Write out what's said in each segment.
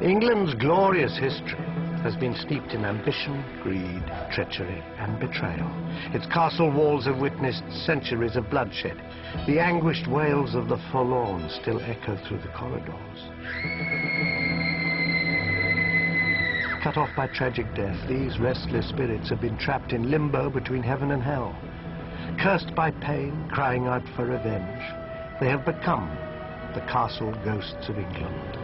England's glorious history has been steeped in ambition, greed, treachery and betrayal. Its castle walls have witnessed centuries of bloodshed. The anguished wails of the forlorn still echo through the corridors. Cut off by tragic death, these restless spirits have been trapped in limbo between heaven and hell. Cursed by pain, crying out for revenge, they have become the castle ghosts of England.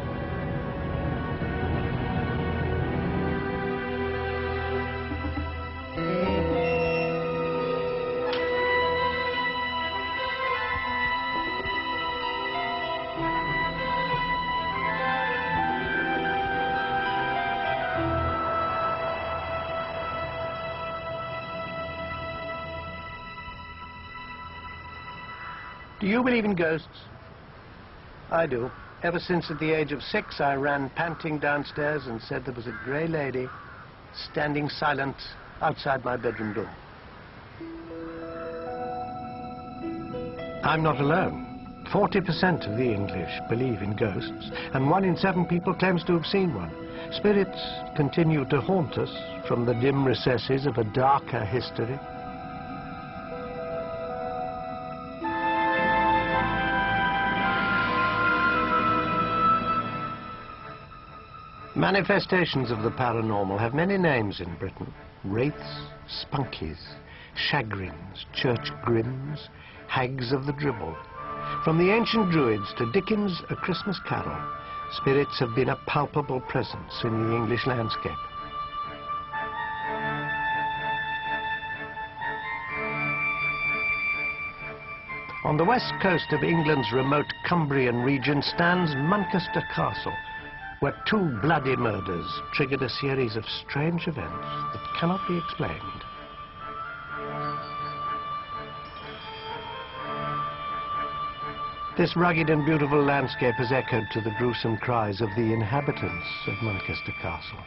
You believe in ghosts? I do. Ever since at the age of six I ran panting downstairs and said there was a grey lady standing silent outside my bedroom door. I'm not alone. 40% of the English believe in ghosts, and one in seven people claims to have seen one. Spirits continue to haunt us from the dim recesses of a darker history. Manifestations of the paranormal have many names in Britain. Wraiths, spunkies, shagrins, church grims, hags of the dribble. From the ancient druids to Dickens' A Christmas Carol, spirits have been a palpable presence in the English landscape. On the west coast of England's remote Cumbrian region stands Muncaster Castle, where two bloody murders triggered a series of strange events that cannot be explained. This rugged and beautiful landscape has echoed to the gruesome cries of the inhabitants of Muncaster Castle.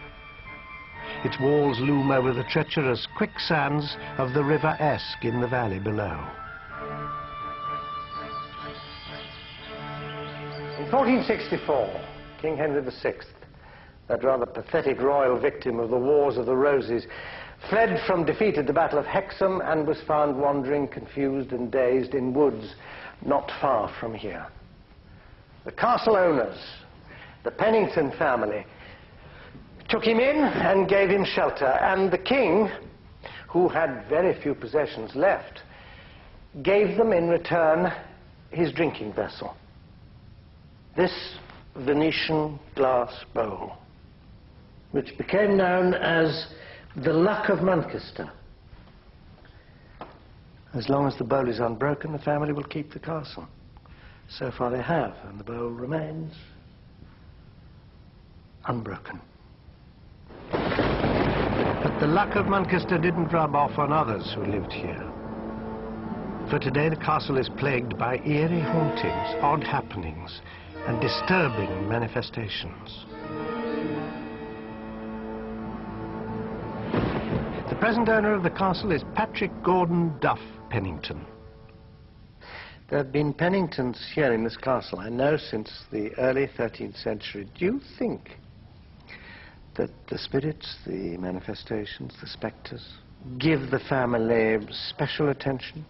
Its walls loom over the treacherous quicksands of the River Esk in the valley below. In 1464, King Henry VI, that rather pathetic royal victim of the Wars of the Roses, fled from defeat at the Battle of Hexham and was found wandering confused and dazed in woods not far from here. The castle owners, the Pennington family, took him in and gave him shelter, and the king, who had very few possessions left, gave them in return his drinking vessel. This Venetian glass bowl, which became known as the Luck of Muncaster. As long as the bowl is unbroken, the family will keep the castle. So far they have, and the bowl remains unbroken. But the luck of Muncaster didn't rub off on others who lived here. For today the castle is plagued by eerie hauntings, odd happenings, and disturbing manifestations. The present owner of the castle is Patrick Gordon Duff Pennington. There have been Penningtons here in this castle, I know, since the early 13th century. Do you think that the spirits, the manifestations, the spectres, give the family special attention?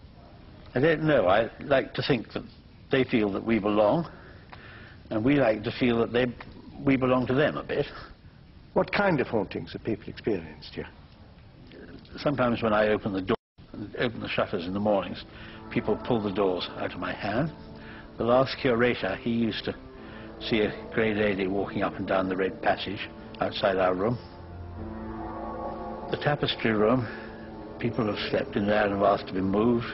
I don't know. I like to think that they feel that we belong, and we like to feel that they, we belong to them a bit. What kind of hauntings have people experienced here? Sometimes when I open the door, open the shutters in the mornings, people pull the doors out of my hand. The last curator, he used to see a grey lady walking up and down the red passage outside our room. The tapestry room, people have slept in there and have asked to be moved.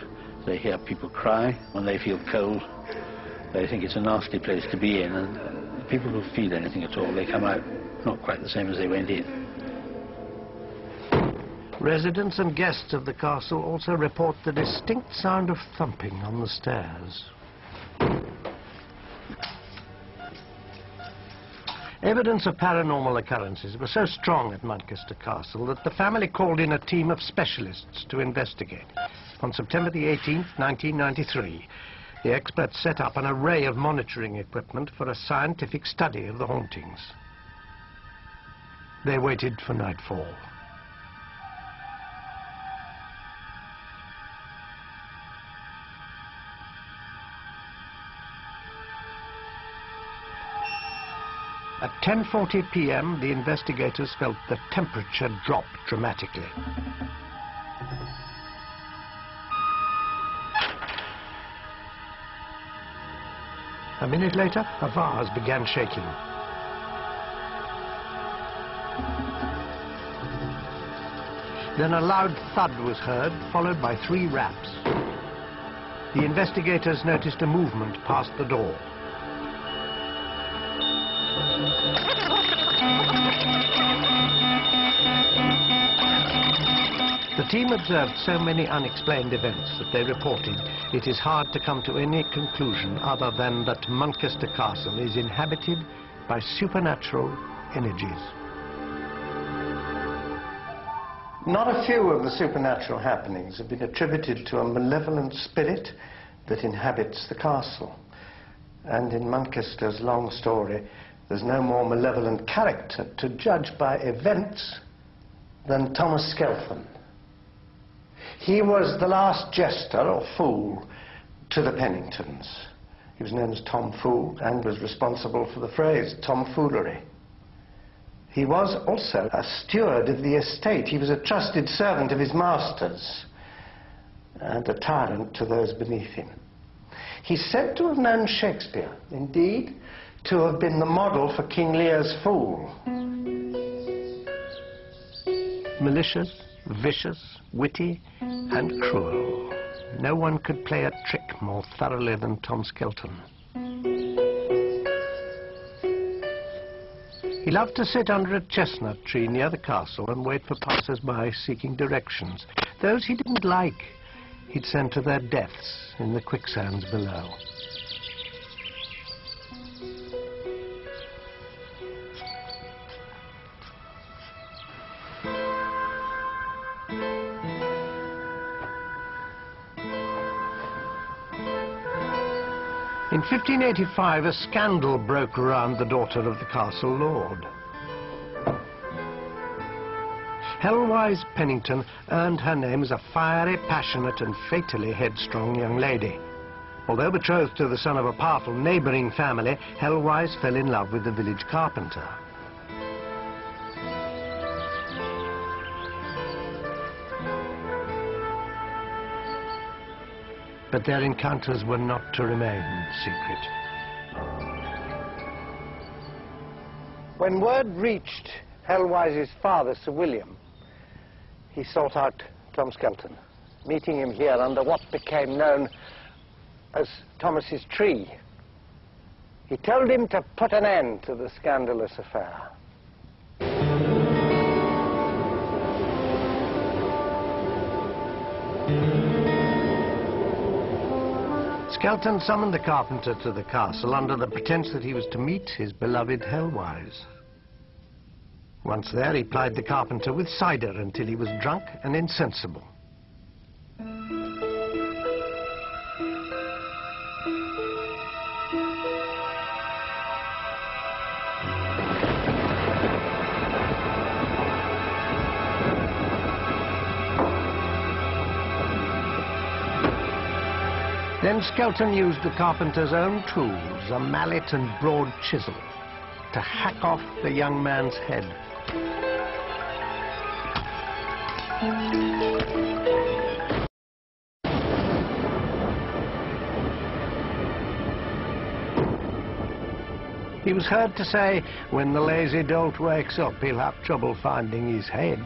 They hear people cry when they feel cold. They think it's a nasty place to be in, and uh, people who feel anything at all, they come out not quite the same as they went in. Residents and guests of the castle also report the distinct sound of thumping on the stairs. Evidence of paranormal occurrences was so strong at Muncaster Castle that the family called in a team of specialists to investigate. On September the 18th, 1993, the experts set up an array of monitoring equipment for a scientific study of the hauntings. They waited for nightfall. At 10.40 p.m., the investigators felt the temperature drop dramatically. A minute later, a vase began shaking. Then a loud thud was heard, followed by three raps. The investigators noticed a movement past the door. Team observed so many unexplained events that they reported it is hard to come to any conclusion other than that Muncaster Castle is inhabited by supernatural energies. Not a few of the supernatural happenings have been attributed to a malevolent spirit that inhabits the castle. And in Muncaster's long story, there's no more malevolent character to judge by events than Thomas Skelton. He was the last jester or fool to the Penningtons. He was known as Tom Fool and was responsible for the phrase tomfoolery. He was also a steward of the estate. He was a trusted servant of his masters and a tyrant to those beneath him. He's said to have known Shakespeare, indeed, to have been the model for King Lear's fool. Malicious, vicious, witty, and cruel. No one could play a trick more thoroughly than Tom Skelton. He loved to sit under a chestnut tree near the castle and wait for passers-by seeking directions. Those he didn't like, he'd send to their deaths in the quicksands below. 1585, a scandal broke around the daughter of the castle lord. Helwise Pennington earned her name as a fiery, passionate and fatally headstrong young lady. Although betrothed to the son of a powerful neighbouring family, Helwise fell in love with the village carpenter. But their encounters were not to remain secret. When word reached Helwise's father, Sir William, he sought out Tom Skelton, meeting him here under what became known as Thomas's tree. He told him to put an end to the scandalous affair. Skelton summoned the carpenter to the castle under the pretence that he was to meet his beloved Helwise. Once there, he plied the carpenter with cider until he was drunk and insensible. Then Skelton used the carpenter's own tools, a mallet and broad chisel, to hack off the young man's head. He was heard to say, when the lazy dolt wakes up, he'll have trouble finding his head.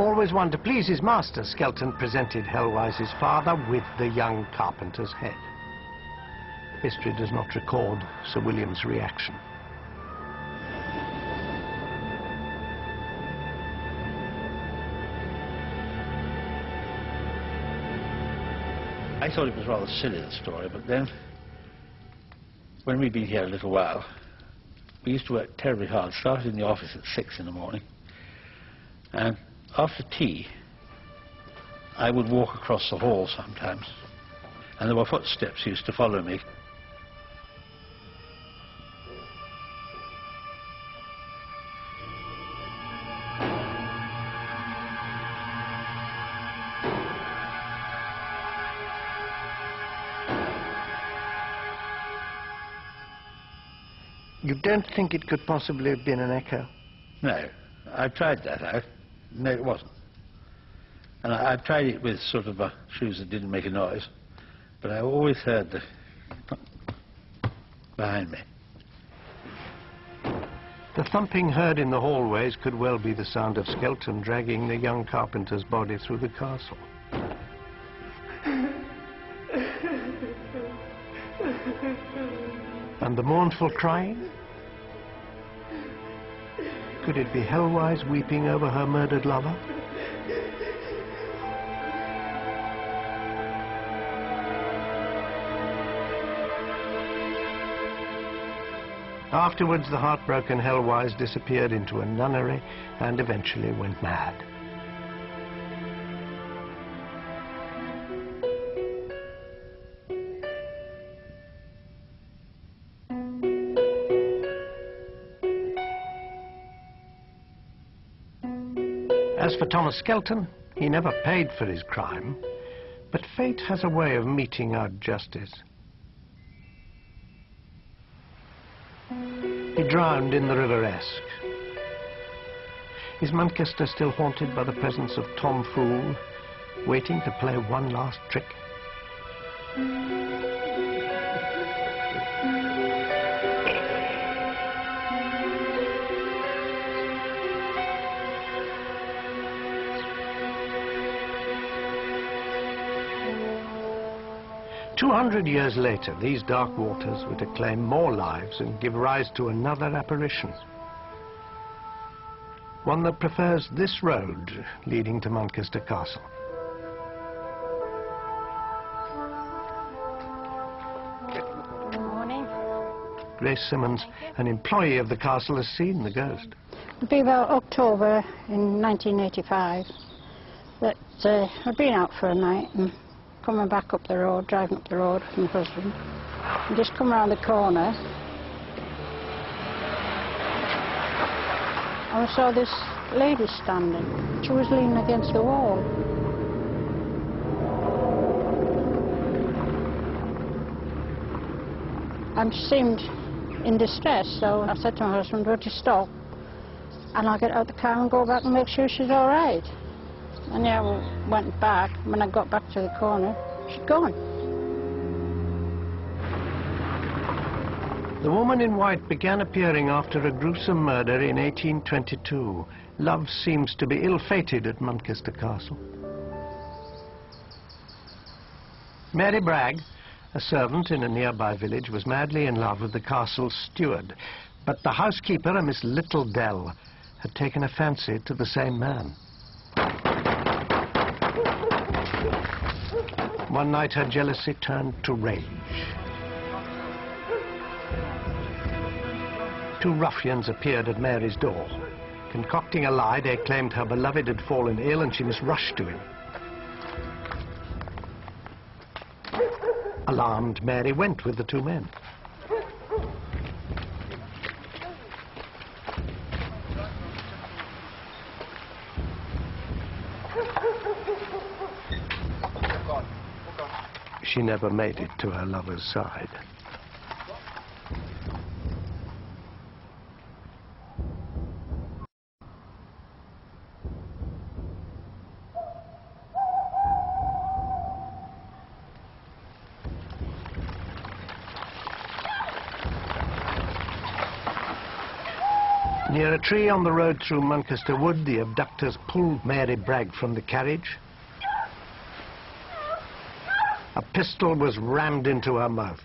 Always one to please his master, Skelton presented Helwise's father with the young carpenter's head. History does not record Sir William's reaction. I thought it was rather silly, the story, but then, when we'd been here a little while, we used to work terribly hard, started in the office at six in the morning, and after tea, I would walk across the hall sometimes, and there were footsteps used to follow me. You don't think it could possibly have been an echo? No, I've tried that out. No, it wasn't. And I, I tried it with sort of shoes that didn't make a noise, but I always heard the behind me. The thumping heard in the hallways could well be the sound of Skelton dragging the young carpenter's body through the castle. and the mournful crying? Could it be Helwise weeping over her murdered lover? Afterwards, the heartbroken Helwise disappeared into a nunnery and eventually went mad. As for Thomas Skelton, he never paid for his crime, but fate has a way of meting out justice. He drowned in the River Esk. Is Muncaster still haunted by the presence of Tom Fool, waiting to play one last trick? 200 years later, these dark waters were to claim more lives and give rise to another apparition. One that prefers this road leading to Muncaster Castle. Good morning. Grace Simmons, an employee of the castle, has seen the ghost. It'd be about October in 1985 that uh, I'd been out for a night and coming back up the road, driving up the road with my husband. And just come around the corner. And I saw this lady standing. She was leaning against the wall. And she seemed in distress, so I said to my husband, would you stop? And I'll get out the car and go back and make sure she's all right. And yeah, we went back. When I got back to the corner, she'd gone. The woman in white began appearing after a gruesome murder in 1822. Love seems to be ill-fated at Muncaster Castle. Mary Bragg, a servant in a nearby village, was madly in love with the castle's steward. But the housekeeper, a Miss Littledell, had taken a fancy to the same man. One night her jealousy turned to rage. Two ruffians appeared at Mary's door. Concocting a lie, they claimed her beloved had fallen ill and she must rush to him. Alarmed, Mary went with the two men. She never made it to her lover's side. Near a tree on the road through Muncaster Wood, the abductors pulled Mary Bragg from the carriage. A pistol was rammed into her mouth.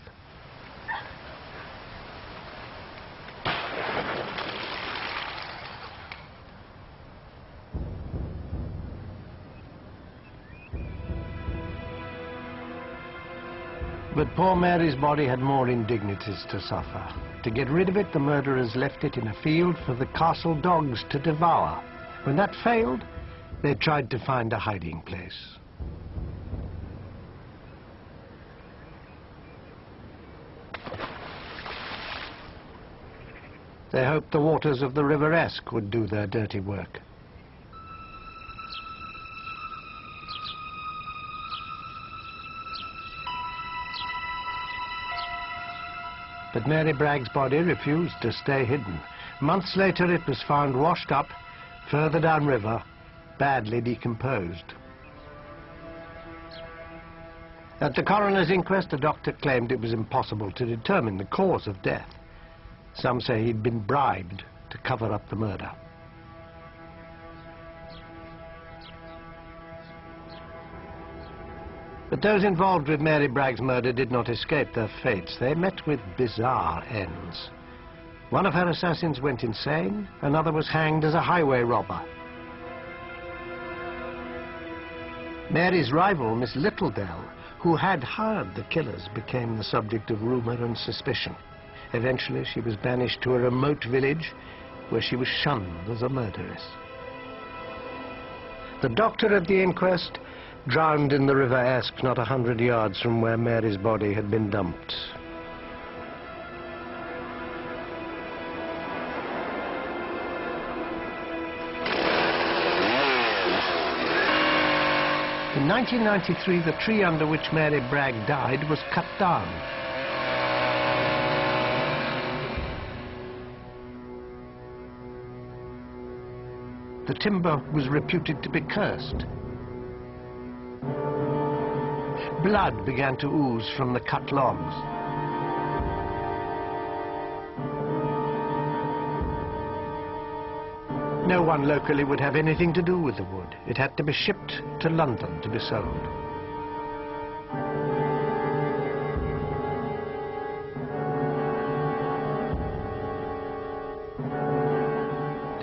But poor Mary's body had more indignities to suffer. To get rid of it, the murderers left it in a field for the castle dogs to devour. When that failed, they tried to find a hiding place. They hoped the waters of the River Esk would do their dirty work. But Mary Bragg's body refused to stay hidden. Months later it was found washed up, further downriver, badly decomposed. At the coroner's inquest, the doctor claimed it was impossible to determine the cause of death. Some say he'd been bribed to cover up the murder. But those involved with Mary Bragg's murder did not escape their fates. They met with bizarre ends. One of her assassins went insane, another was hanged as a highway robber. Mary's rival, Miss Littledale, who had hired the killers, became the subject of rumor and suspicion. Eventually, she was banished to a remote village where she was shunned as a murderess. The doctor at the inquest drowned in the River Esk not a hundred yards from where Mary's body had been dumped. In 1993, the tree under which Mary Bragg died was cut down. The timber was reputed to be cursed. Blood began to ooze from the cut logs. No one locally would have anything to do with the wood. It had to be shipped to London to be sold.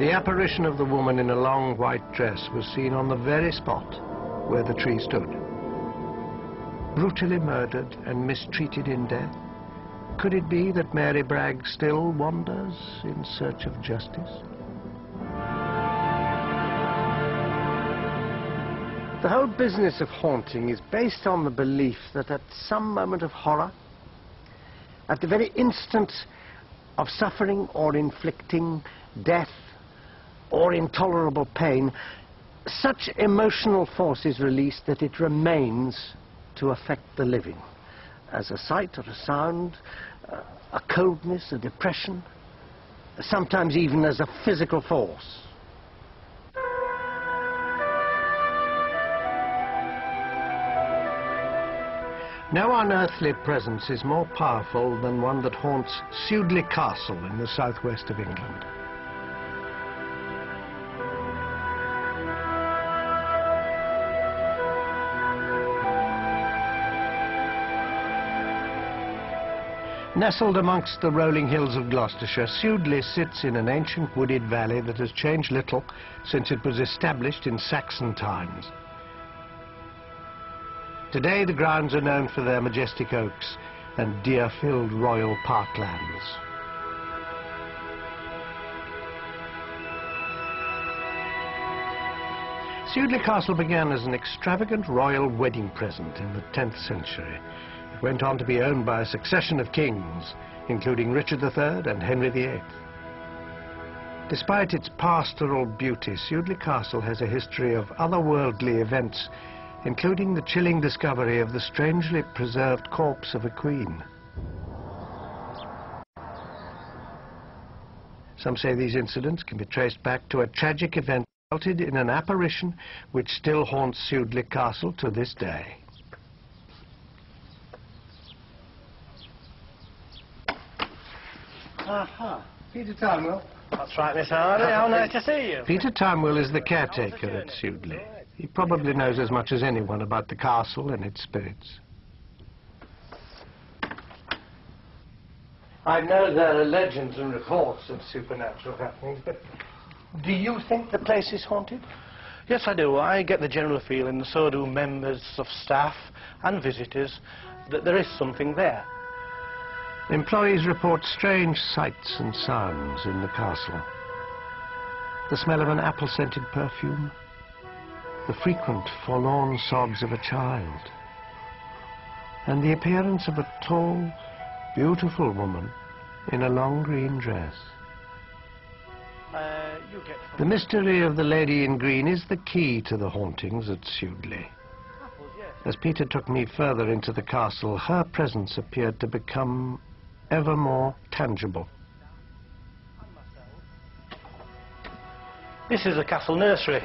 The apparition of the woman in a long white dress was seen on the very spot where the tree stood. Brutally murdered and mistreated in death, could it be that Mary Bragg still wanders in search of justice? The whole business of haunting is based on the belief that at some moment of horror, at the very instant of suffering or inflicting death or intolerable pain, such emotional force is released that it remains to affect the living, as a sight or a sound, uh, a coldness, a depression, sometimes even as a physical force. No unearthly presence is more powerful than one that haunts Sudeley Castle in the southwest of England. Nestled amongst the rolling hills of Gloucestershire, Sudeley sits in an ancient wooded valley that has changed little since it was established in Saxon times. Today the grounds are known for their majestic oaks and deer-filled royal parklands. Sudeley Castle began as an extravagant royal wedding present in the 10th century. Went on to be owned by a succession of kings, including Richard III and Henry VIII. Despite its pastoral beauty, Sudeley Castle has a history of otherworldly events including the chilling discovery of the strangely preserved corpse of a queen. Some say these incidents can be traced back to a tragic event resulted in an apparition which still haunts Sudeley Castle to this day. Aha, Peter Tarnwell. That's right, Miss Hardy. How nice to see you. Peter Tarnwell is the caretaker at Sudeley. He probably knows as much as anyone about the castle and its spirits. I know there are legends and reports of supernatural happenings, but do you think the place is haunted? Yes, I do. I get the general feeling, and so do members of staff and visitors, that there is something there. Employees report strange sights and sounds in the castle. The smell of an apple-scented perfume, the frequent forlorn sobs of a child, and the appearance of a tall, beautiful woman in a long green dress. Uh, The mystery of the lady in green is the key to the hauntings at yes. As Peter took me further into the castle, her presence appeared to become ever more tangible. This is the castle nursery.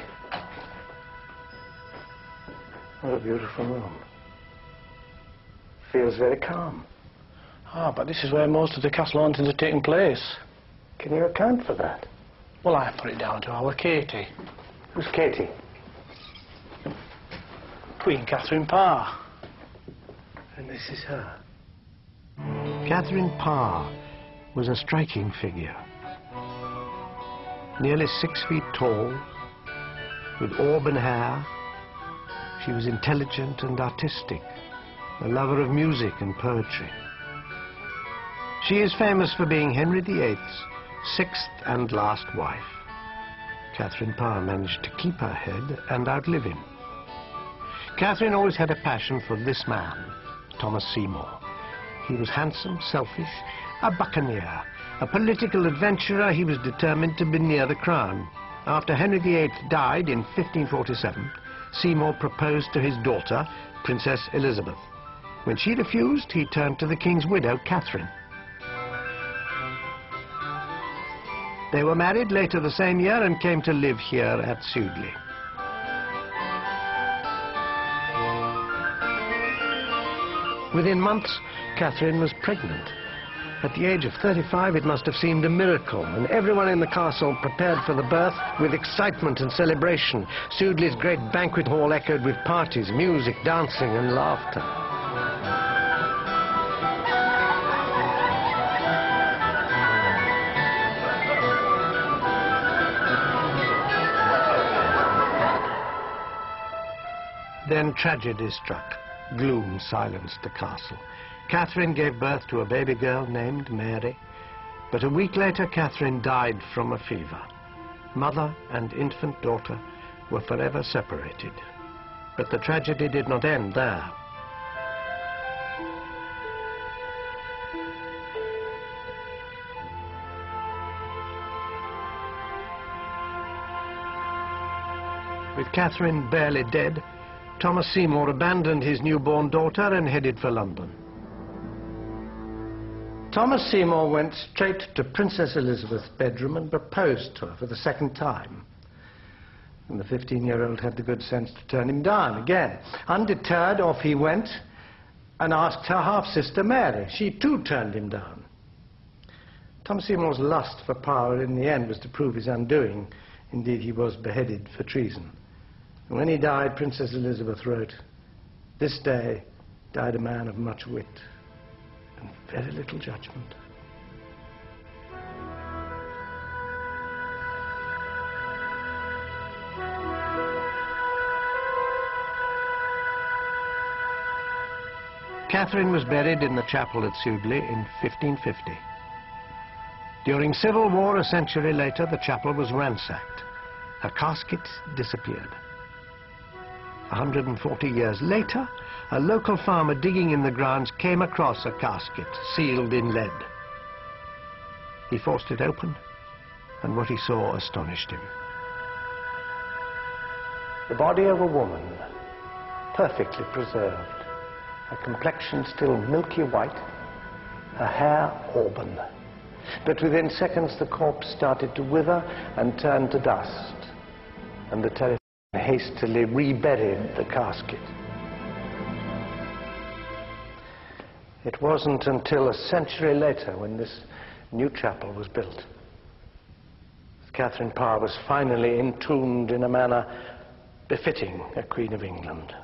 What a beautiful room. Feels very calm. Ah, but this is where most of the castle hauntings are taking place. Can you account for that? Well, I put it down to our Katie, Who's Katie? Queen Catherine Parr. And this is her. Catherine Parr was a striking figure. Nearly six feet tall, with auburn hair. She was intelligent and artistic, a lover of music and poetry. She is famous for being Henry VIII's sixth and last wife. Catherine Parr managed to keep her head and outlive him. Catherine always had a passion for this man, Thomas Seymour. He was handsome, selfish, a buccaneer, a political adventurer. He was determined to be near the crown. After Henry VIII died in 1547, Seymour proposed to his daughter, Princess Elizabeth. When she refused, he turned to the king's widow, Catherine. They were married later the same year and came to live here at Sudeley. Within months, Catherine was pregnant. At the age of 35, it must have seemed a miracle, and everyone in the castle prepared for the birth with excitement and celebration. Sudeley's great banquet hall echoed with parties, music, dancing, and laughter. Then tragedy struck. Gloom silenced the castle. Catherine gave birth to a baby girl named Mary, but a week later Catherine died from a fever. Mother and infant daughter were forever separated. But the tragedy did not end there. With Catherine barely dead, Thomas Seymour abandoned his newborn daughter and headed for London. Thomas Seymour went straight to Princess Elizabeth's bedroom and proposed to her for the second time. And the 15-year-old had the good sense to turn him down again. Undeterred, off he went and asked her half-sister Mary. She too turned him down. Thomas Seymour's lust for power in the end was to prove his undoing. Indeed, he was beheaded for treason. And when he died, Princess Elizabeth wrote, This day died a man of much wit and very little judgment. Catherine was buried in the chapel at Sudeley in 1550. During civil war a century later, the chapel was ransacked. Her casket disappeared. 140 years later, a local farmer digging in the grounds came across a casket sealed in lead. He forced it open, and what he saw astonished him. The body of a woman, perfectly preserved, her complexion still milky white, her hair auburn. But within seconds the corpse started to wither and turn to dust, and the terrified hastily reburied the casket. It wasn't until a century later when this new chapel was built. That Catherine Parr was finally entombed in a manner befitting a Queen of England.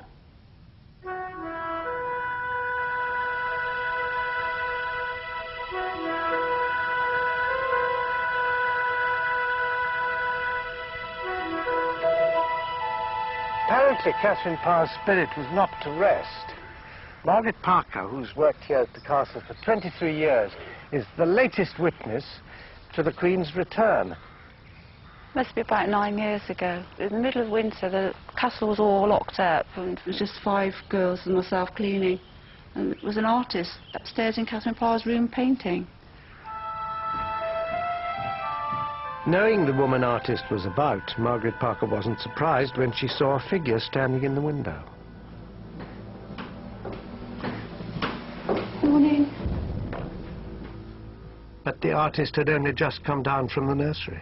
Catherine Parr's spirit was not to rest. Margaret Parker, who's worked here at the castle for 23 years, is the latest witness to the Queen's return. Must be about nine years ago. In the middle of winter, the castle was all locked up, and it was just five girls and myself cleaning. And it was an artist upstairs in Catherine Parr's room painting. Knowing the woman artist was about, Margaret Parker wasn't surprised when she saw a figure standing in the window. Morning. But the artist had only just come down from the nursery.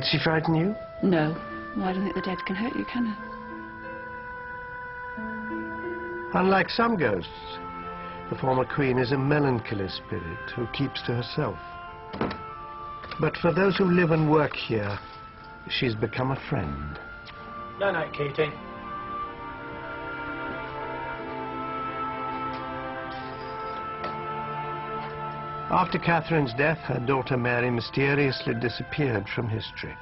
Did she frighten you? No. Well, I don't think the dead can hurt you, can it? Unlike some ghosts, the former queen is a melancholy spirit who keeps to herself. But for those who live and work here, she's become a friend. No, no, Katie. After Catherine's death, her daughter Mary mysteriously disappeared from history.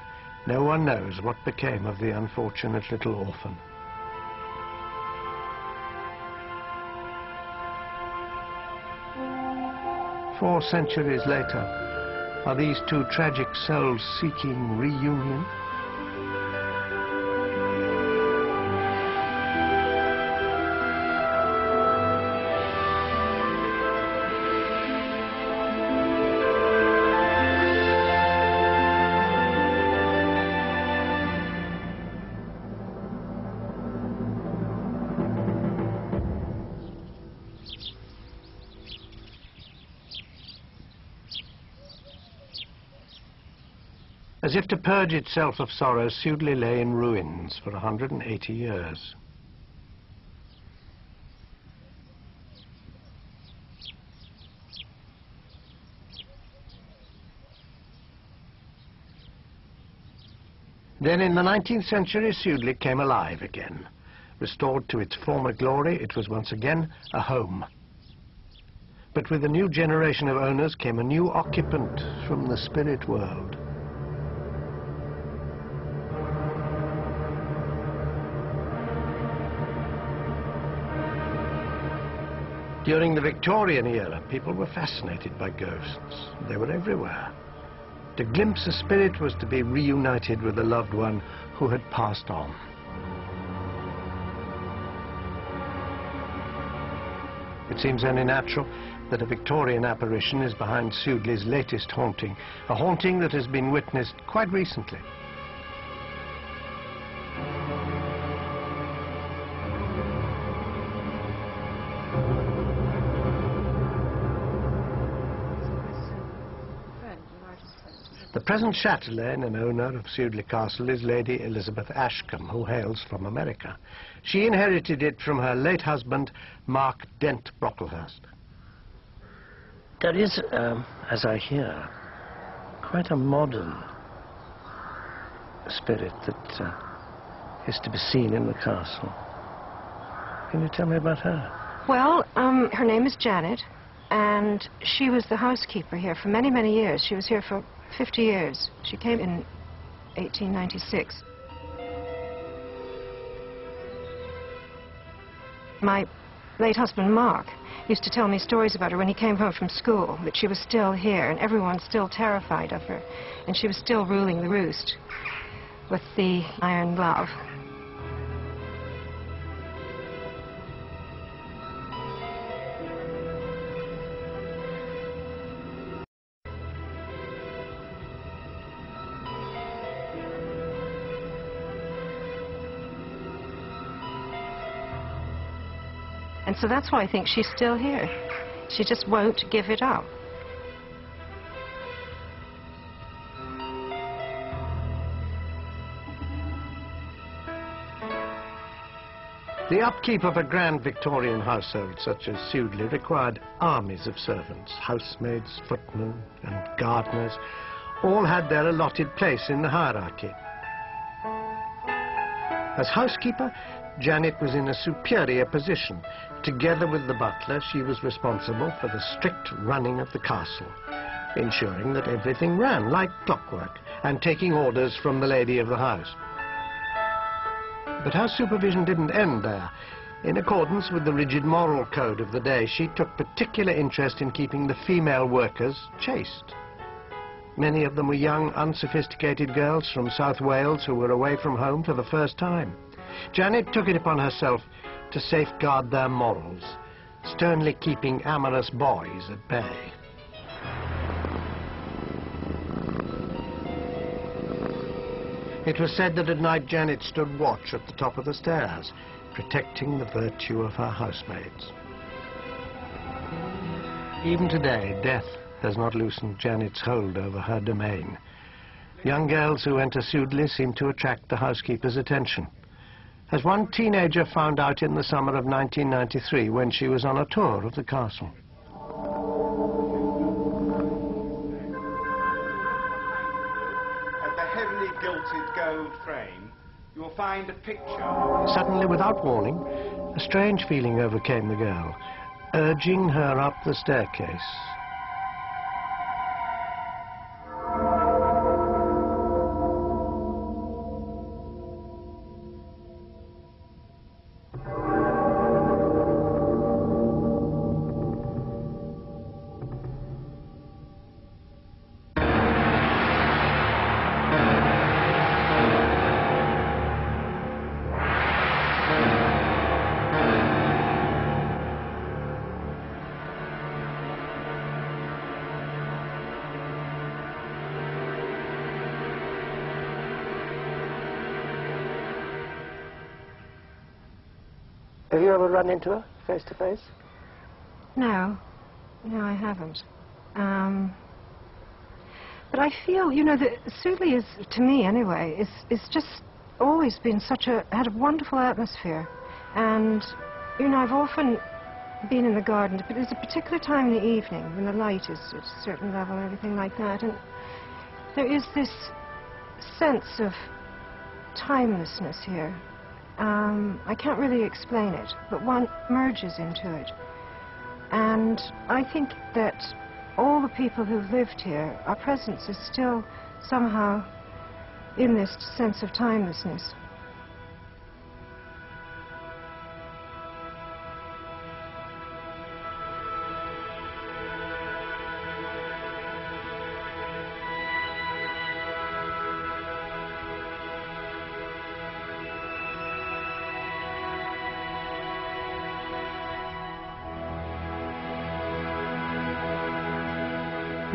No one knows what became of the unfortunate little orphan. Four centuries later, are these two tragic souls seeking reunion? If to purge itself of sorrow, Sudeley lay in ruins for 180 years. Then in the 19th century, Sudeley came alive again. Restored to its former glory, it was once again a home. But with a new generation of owners came a new occupant from the spirit world. During the Victorian era, people were fascinated by ghosts. They were everywhere. To glimpse a spirit was to be reunited with a loved one who had passed on. It seems only natural that a Victorian apparition is behind Sudeley's latest haunting, a haunting that has been witnessed quite recently. Present chatelaine and owner of Sudeley Castle is Lady Elizabeth Ashcombe, who hails from America. She inherited it from her late husband, Mark Dent Brocklehurst. There is, um, as I hear, quite a modern spirit that uh, is to be seen in the castle. Can you tell me about her? Well, um, her name is Janet, and she was the housekeeper here for many, many years. She was here for 50 years. She came in 1896. My late husband, Mark, used to tell me stories about her when he came home from school, that she was still here, and everyone still terrified of her, and she was still ruling the roost with the iron glove. And so that's why I think she's still here. She just won't give it up. The upkeep of a grand Victorian household such as Sudeley required armies of servants, housemaids, footmen and gardeners, all had their allotted place in the hierarchy. As housekeeper, Janet was in a superior position. Together with the butler, she was responsible for the strict running of the castle, ensuring that everything ran like clockwork and taking orders from the lady of the house. But her supervision didn't end there. In accordance with the rigid moral code of the day, she took particular interest in keeping the female workers chaste. Many of them were young, unsophisticated girls from South Wales who were away from home for the first time. Janet took it upon herself to safeguard their morals, sternly keeping amorous boys at bay. It was said that at night Janet stood watch at the top of the stairs, protecting the virtue of her housemaids. Even today, death has not loosened Janet's hold over her domain. Young girls who enter Sudeley seem to attract the housekeeper's attention. As one teenager found out in the summer of 1993 when she was on a tour of the castle. At the heavily gilded gold frame, you will find a picture. Suddenly, without warning, a strange feeling overcame the girl, urging her up the staircase. Run into her face to face? No. No, I haven't. Um, but I feel, you know, that Sudeley is, to me anyway, is, is just always been such a, had a wonderful atmosphere. And, you know, I've often been in the garden, but there's a particular time in the evening when the light is at a certain level and everything like that. And there is this sense of timelessness here. Um, I can't really explain it, but one merges into it. And I think that all the people who've lived here, our presence is still somehow in this sense of timelessness.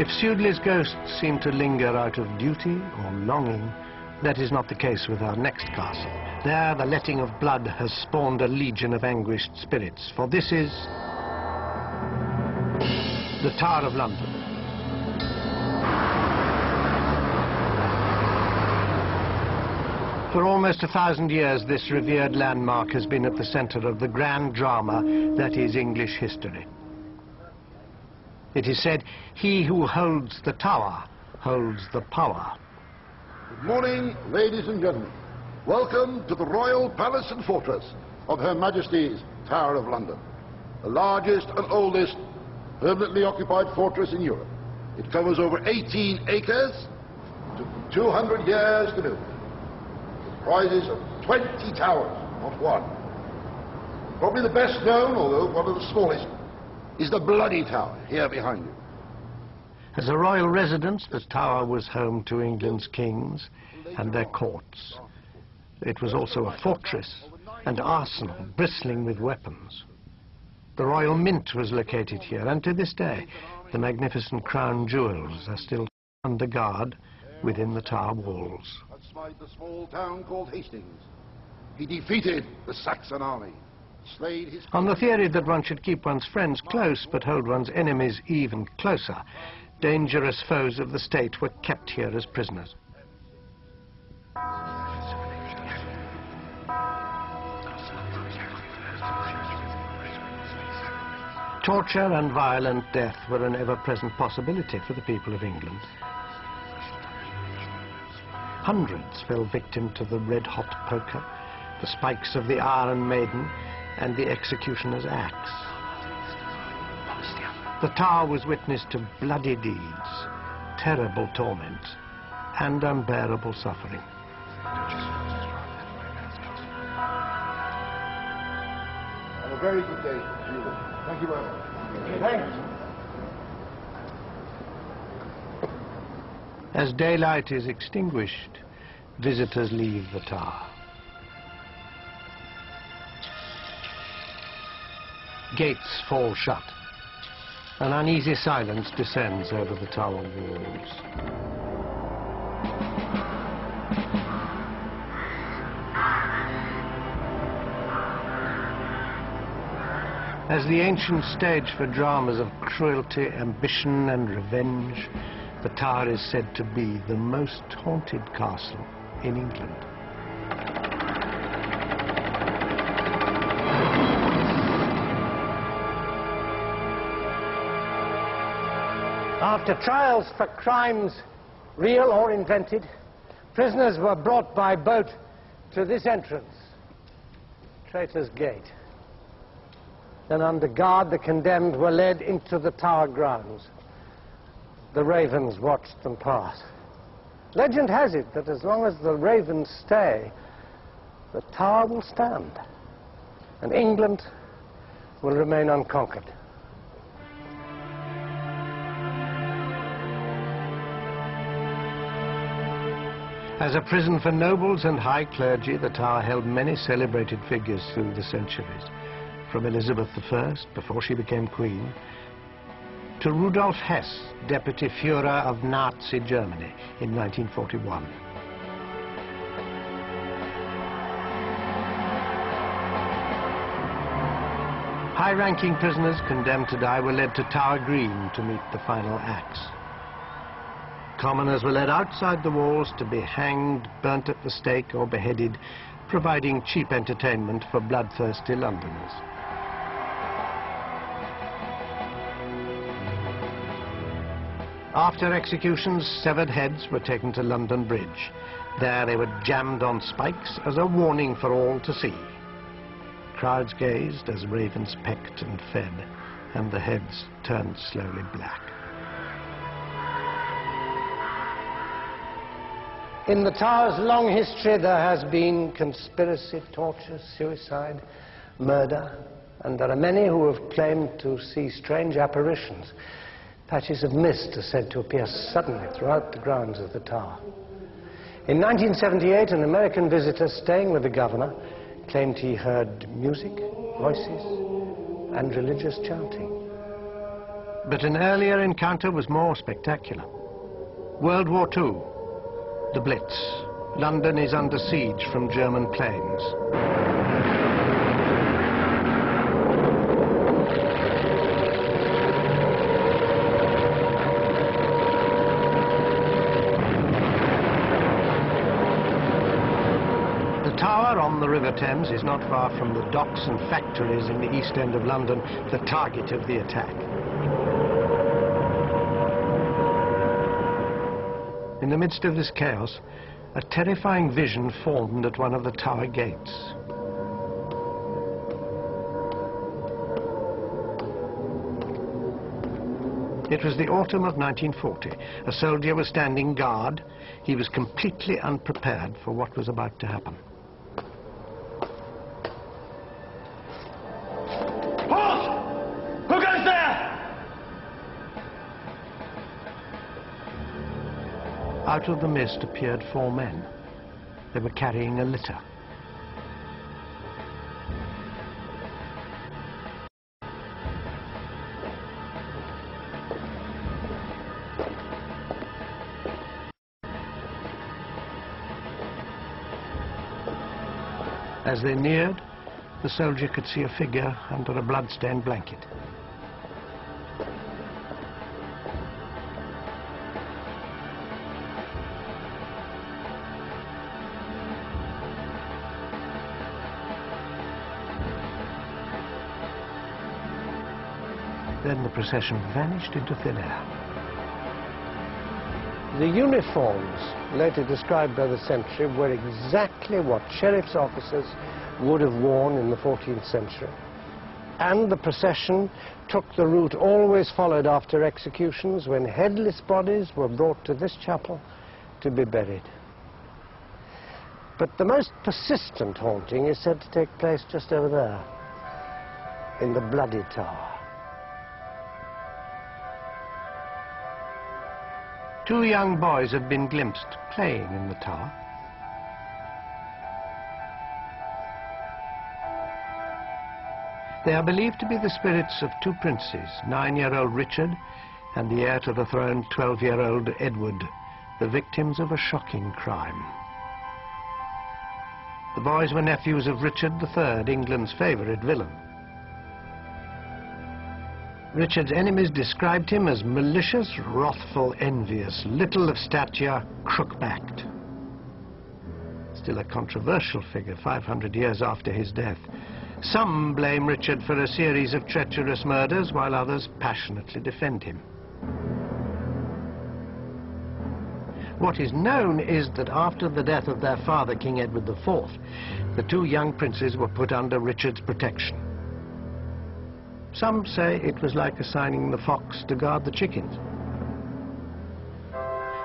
If Sudeley's ghosts seem to linger out of duty or longing, that is not the case with our next castle. There, the letting of blood has spawned a legion of anguished spirits, for this is the Tower of London. For almost a thousand years, this revered landmark has been at the center of the grand drama that is English history. It is said, he who holds the tower holds the power. Good morning, ladies and gentlemen. Welcome to the Royal Palace and Fortress of Her Majesty's Tower of London, the largest and oldest permanently occupied fortress in Europe. It covers over 18 acres, took 200 years to build. It comprises of 20 towers, not one. Probably the best known, although one of the smallest, is the Bloody Tower, here behind you. As a royal residence, the tower was home to England's kings and their courts. It was also a fortress and arsenal bristling with weapons. The Royal Mint was located here, and to this day, the magnificent crown jewels are still under guard within the tower walls. Had smite the small town called Hastings. He defeated the Saxon army. On the theory that one should keep one's friends close but hold one's enemies even closer, dangerous foes of the state were kept here as prisoners. Torture and violent death were an ever-present possibility for the people of England. Hundreds fell victim to the red-hot poker, the spikes of the Iron Maiden, and the executioner's axe. The tower was witness to bloody deeds, terrible torment, and unbearable suffering. Have a very good day to you. Thank you very much. Thanks. As daylight is extinguished, visitors leave the tower. Gates fall shut. An uneasy silence descends over the tower walls. As the ancient stage for dramas of cruelty, ambition and revenge, the tower is said to be the most haunted castle in England. After trials for crimes, real or invented, prisoners were brought by boat to this entrance, Traitor's Gate. Then under guard, the condemned were led into the tower grounds. The ravens watched them pass. Legend has it that as long as the ravens stay, the tower will stand, and England will remain unconquered. As a prison for nobles and high clergy, the tower held many celebrated figures through the centuries from Elizabeth I, before she became queen, to Rudolf Hess, deputy Führer of Nazi Germany in 1941. High-ranking prisoners condemned to die were led to Tower Green to meet the final axe. Commoners were led outside the walls to be hanged, burnt at the stake or beheaded, providing cheap entertainment for bloodthirsty Londoners. After executions, severed heads were taken to London Bridge. There they were jammed on spikes as a warning for all to see. Crowds gazed as ravens pecked and fed, and the heads turned slowly black. In the tower's long history, there has been conspiracy, torture, suicide, murder, and there are many who have claimed to see strange apparitions. Patches of mist are said to appear suddenly throughout the grounds of the tower. In 1978, an American visitor staying with the governor claimed he heard music, voices, and religious chanting. But an earlier encounter was more spectacular. World War II, the Blitz. London is under siege from German planes. The tower on the River Thames is not far from the docks and factories in the east end of London, the target of the attack. In the midst of this chaos, a terrifying vision formed at one of the tower gates. It was the autumn of 1940. A soldier was standing guard. He was completely unprepared for what was about to happen. Out of the mist appeared four men. They were carrying a litter. As they neared, the soldier could see a figure under a blood-stained blanket. Procession vanished into thin air. The uniforms later described by the century were exactly what sheriff's officers would have worn in the 14th century. And the procession took the route always followed after executions when headless bodies were brought to this chapel to be buried. But the most persistent haunting is said to take place just over there, in the Bloody Tower. Two young boys have been glimpsed playing in the tower. They are believed to be the spirits of two princes, nine-year-old Richard and the heir to the throne, 12-year-old Edward, the victims of a shocking crime. The boys were nephews of Richard III, England's favourite villain. Richard's enemies described him as malicious, wrathful, envious, little of stature, crook-backed. Still a controversial figure 500 years after his death. Some blame Richard for a series of treacherous murders, while others passionately defend him. What is known is that after the death of their father, King Edward IV, the two young princes were put under Richard's protection. Some say it was like assigning the fox to guard the chickens.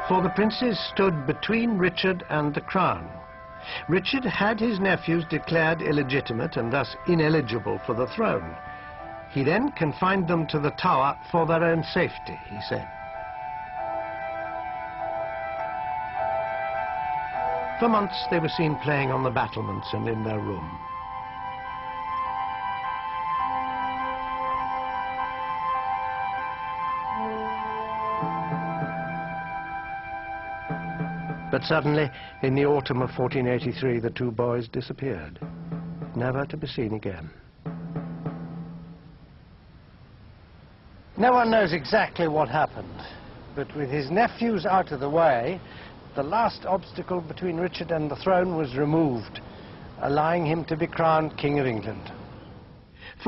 For the princes stood between Richard and the crown. Richard had his nephews declared illegitimate and thus ineligible for the throne. He then confined them to the tower for their own safety, he said. For months they were seen playing on the battlements and in their room. But suddenly, in the autumn of 1483, the two boys disappeared, never to be seen again. No one knows exactly what happened, but with his nephews out of the way, the last obstacle between Richard and the throne was removed, allowing him to be crowned King of England.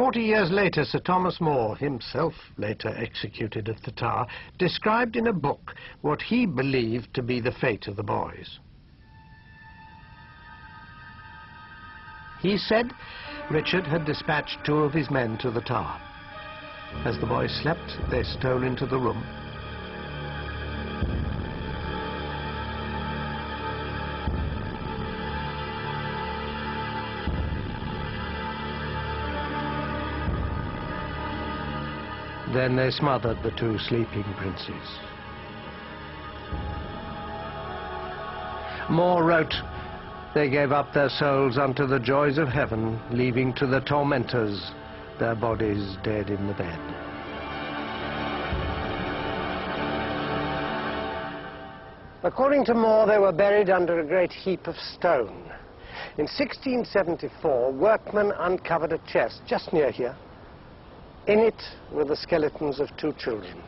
Forty years later, Sir Thomas More, himself later executed at the Tower, described in a book what he believed to be the fate of the boys. He said Richard had dispatched two of his men to the Tower. As the boys slept, they stole into the room Then they smothered the two sleeping princes. More wrote, they gave up their souls unto the joys of heaven, leaving to the tormentors their bodies dead in the bed. According to More, they were buried under a great heap of stone. In 1674, workmen uncovered a chest just near here, in it were the skeletons of two children.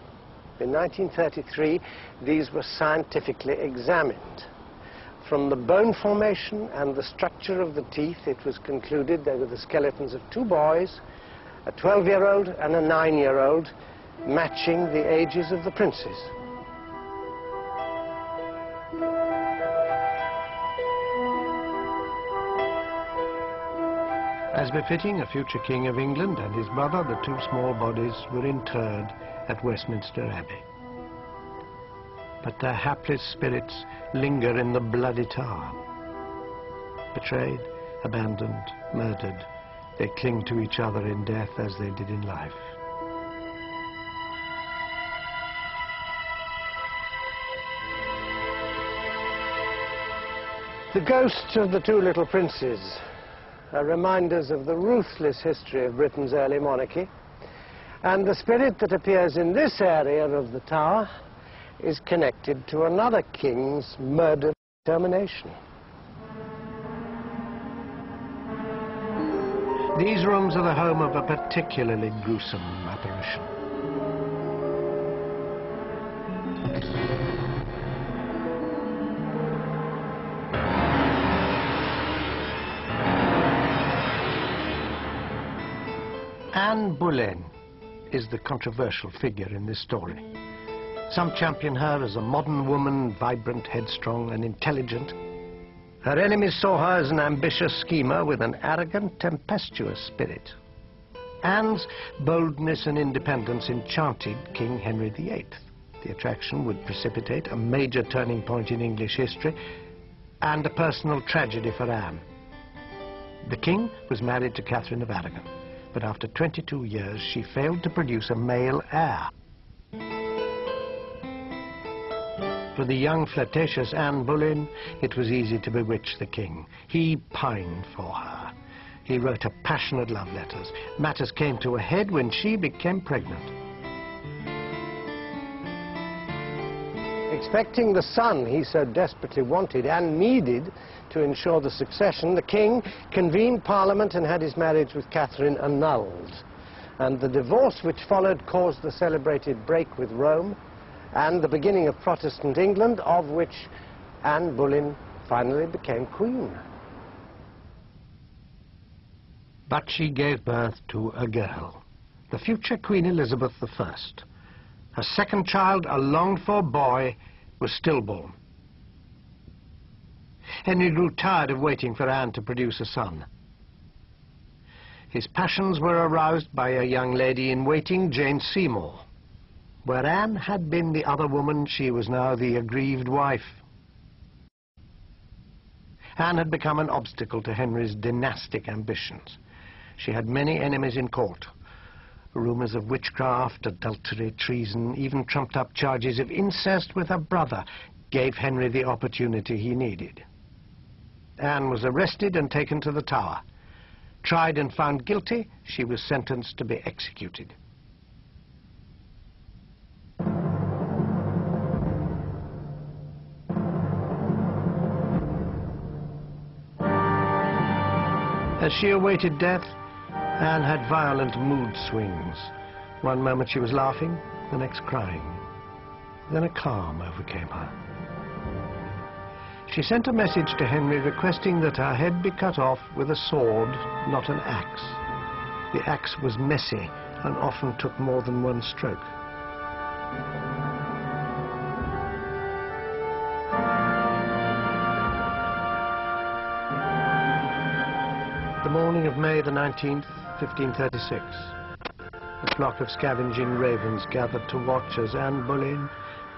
In 1933, these were scientifically examined. From the bone formation and the structure of the teeth, it was concluded they were the skeletons of two boys, a 12-year-old and a 9-year-old, matching the ages of the princes. As befitting a future King of England and his brother, the two small bodies were interred at Westminster Abbey. But their hapless spirits linger in the bloody tower. Betrayed, abandoned, murdered, they cling to each other in death as they did in life. The ghosts of the two little princes are reminders of the ruthless history of Britain's early monarchy. And the spirit that appears in this area of the tower is connected to another king's murdered determination. These rooms are the home of a particularly gruesome apparition. Anne Boleyn is the controversial figure in this story. Some champion her as a modern woman, vibrant, headstrong and intelligent. Her enemies saw her as an ambitious schemer with an arrogant, tempestuous spirit. Anne's boldness and independence enchanted King Henry VIII. The attraction would precipitate a major turning point in English history and a personal tragedy for Anne. The king was married to Catherine of Aragon but after 22 years she failed to produce a male heir. For the young flirtatious Anne Boleyn, it was easy to bewitch the king. He pined for her. He wrote her passionate love letters. Matters came to a head when she became pregnant. Expecting the son he so desperately wanted and needed to ensure the succession, the king convened parliament and had his marriage with Catherine annulled. And the divorce which followed caused the celebrated break with Rome and the beginning of Protestant England, of which Anne Boleyn finally became queen. But she gave birth to a girl, the future Queen Elizabeth I. Her second child, a longed-for boy, was stillborn. Henry grew tired of waiting for Anne to produce a son. His passions were aroused by a young lady in waiting, Jane Seymour. Where Anne had been the other woman, she was now the aggrieved wife. Anne had become an obstacle to Henry's dynastic ambitions. She had many enemies in court. Rumours of witchcraft, adultery, treason, even trumped-up charges of incest with her brother gave Henry the opportunity he needed. Anne was arrested and taken to the Tower. Tried and found guilty, she was sentenced to be executed. As she awaited death, Anne had violent mood swings. One moment she was laughing, the next crying. Then a calm overcame her. She sent a message to Henry requesting that her head be cut off with a sword, not an axe. The axe was messy and often took more than one stroke. The morning of May the 19th, 1536. A flock of scavenging ravens gathered to watch as Anne Boleyn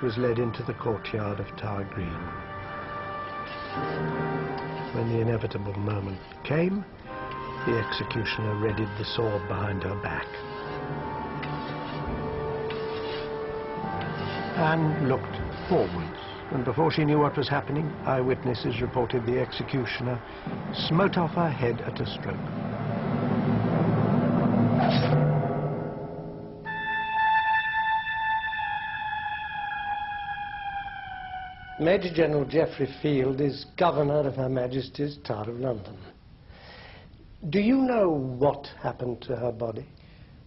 was led into the courtyard of Tower Green. When the inevitable moment came, the executioner readied the sword behind her back. Anne looked forwards and before she knew what was happening, eyewitnesses reported the executioner smote off her head at a stroke. Major General Geoffrey Field is Governor of Her Majesty's Tower of London. Do you know what happened to her body?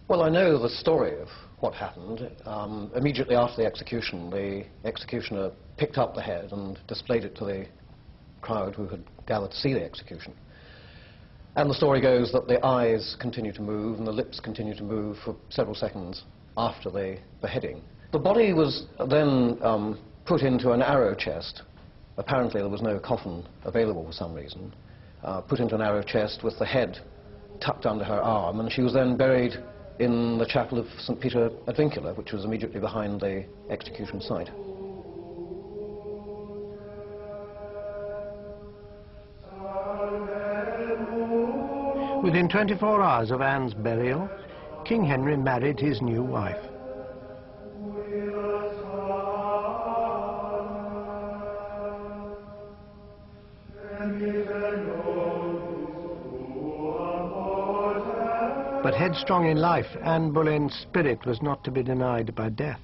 Well, I know the story of what happened. Um, immediately after the execution, the executioner picked up the head and displayed it to the crowd who had gathered to see the execution. And the story goes that the eyes continue to move and the lips continue to move for several seconds after the beheading. The body was then um, put into an arrow chest. Apparently there was no coffin available for some reason. Uh, put into an arrow chest with the head tucked under her arm, and she was then buried in the chapel of St. Peter ad Vincula, which was immediately behind the execution site. Within 24 hours of Anne's burial, King Henry married his new wife. But headstrong in life, Anne Boleyn's spirit was not to be denied by death.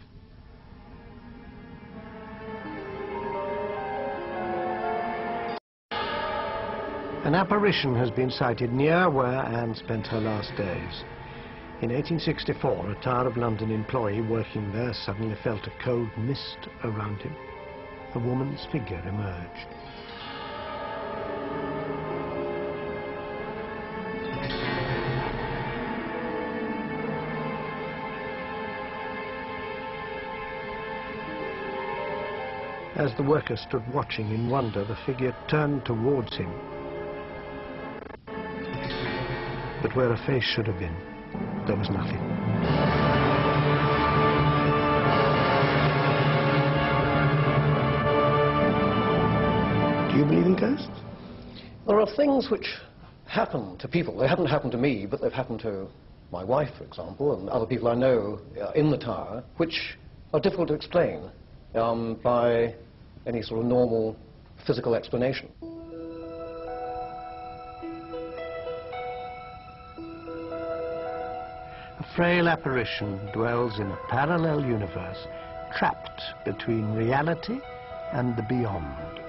An apparition has been sighted near where Anne spent her last days. In 1864, a Tower of London employee working there suddenly felt a cold mist around him. A woman's figure emerged. As the worker stood watching in wonder, the figure turned towards him. But where a face should have been, there was nothing. Do you believe in ghosts? There are things which happen to people. They haven't happened to me, but they've happened to my wife, for example, and other people I know uh, in the tower, which are difficult to explain um, by any sort of normal physical explanation. A frail apparition dwells in a parallel universe, trapped between reality and the beyond.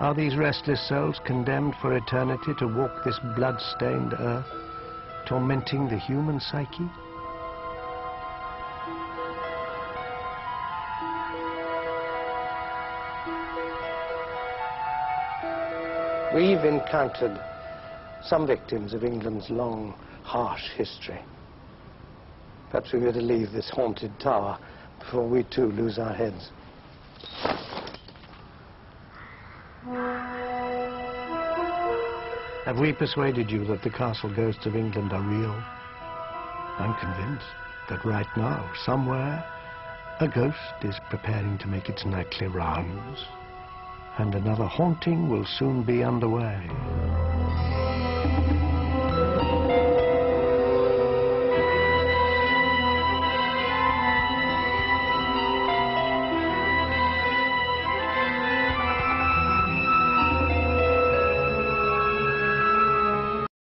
Are these restless souls condemned for eternity to walk this blood-stained earth, tormenting the human psyche? We've encountered some victims of England's long, harsh history. Perhaps we better leave this haunted tower before we too lose our heads. Have we persuaded you that the castle ghosts of England are real? I'm convinced that right now, somewhere, a ghost is preparing to make its nightly rounds. And another haunting will soon be underway.